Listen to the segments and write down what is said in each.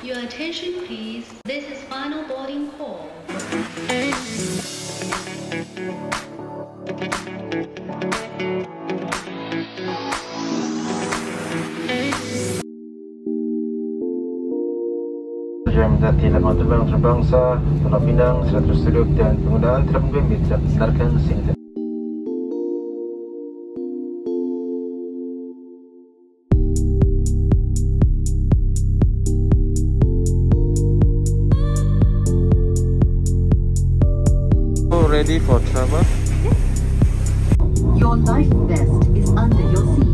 Your attention, please. This is final boarding call. tidak mau terbang terbangsa, tolak pinang, seratus duduk dan penggunaan telepon bimbit sebenarkan singkat. Ready for travel? Your life vest is under your seat.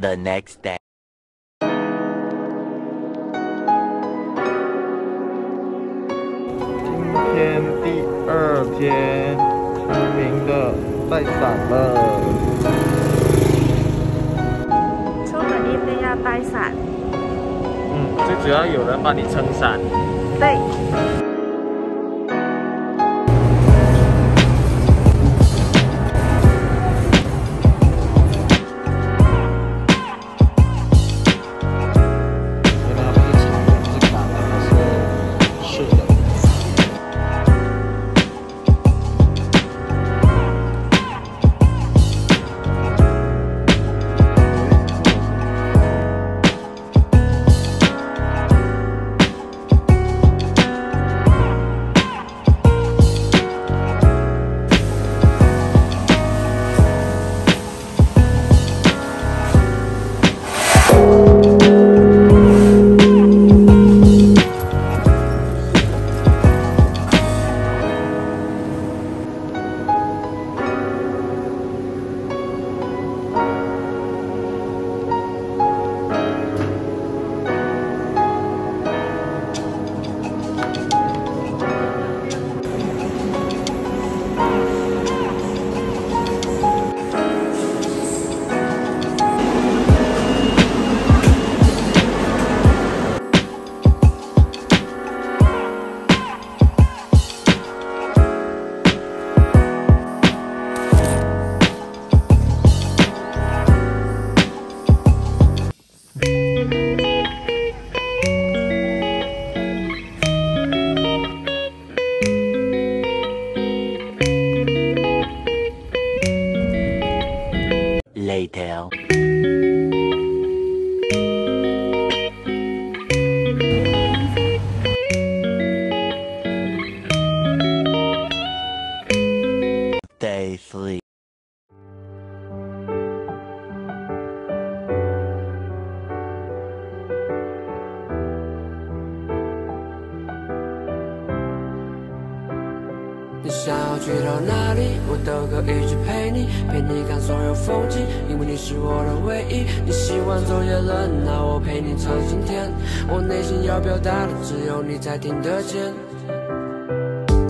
The next day. 今天第二天，成名的带伞了。出门一定要带伞。嗯，最主要有人帮你撑伞。对。Later. 嗯，Day three. 你想要去到哪里，我都可以去陪你，陪你看所有风景，因为你是我的唯一。你喜欢周杰伦，那我陪你唱今天。我内心要表达的，只有你才听得见。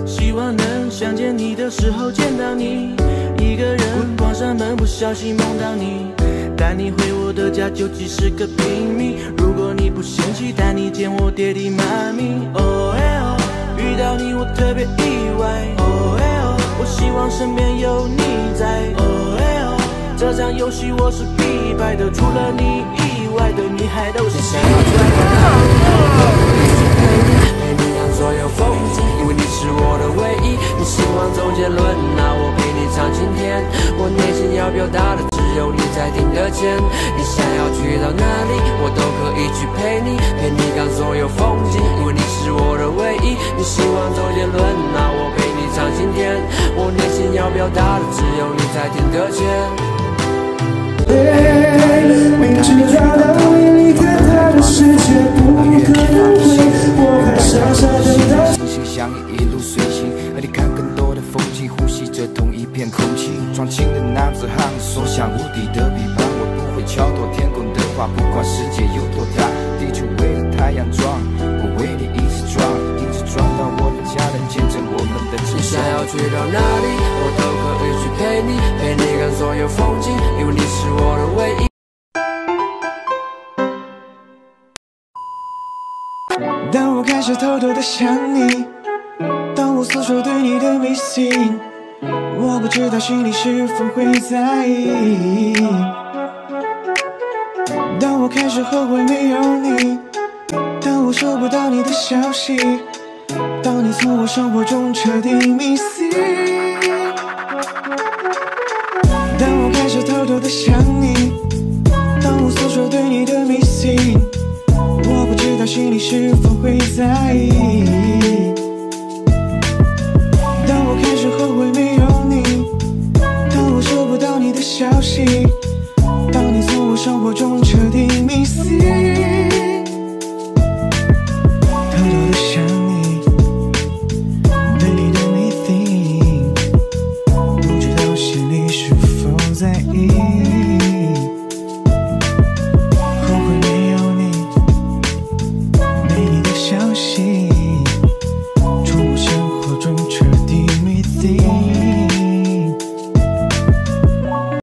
希望能想见你的时候见到你，一个人关上门，不小心梦到你，带你回我的家，就几十个平米。如果你不嫌弃，带你见我爹地妈咪。哦哎哦，遇到你我特别意外。哦哎哦，我希望身边有你在。这场游戏我是必败的，除了你以外的女孩都是想要追陪你看所有风景，因为你是我的唯一。你喜欢周杰伦，那我陪你唱今天。我内心要表达的，只有你才听得见。你想要去到哪里，我都可以去陪你，陪你看所有风景，因为你是我的唯一。你喜欢周杰伦，那我陪你唱今天。我内心要表达的，只有你才听得见。明知道当你离开他的世界不可能会，我还傻傻等到。心心相印，一路随行，和你看更多的风景，呼吸着同一片空气。壮情的男子汉，所向无敌的臂膀，我不会敲拓天空的话，不管世界有多大，地球围着太阳转，我为你一直转，一直转到我的家人见证我们的你成想要去到哪里，我都可以去陪你，陪你看所有风开始偷偷的想你，当我诉说对你的 missing，我不知道心里是否会在意。当我开始后悔没有你，当我收不到你的消息，当你从我生活中彻底 missing。当我开始偷偷的想你。心里是否会在意当我开始后悔没有你当我收不到你的消息当你从我生活中彻底 missing 偷偷的想你 baby let me think 不知道心里是否在意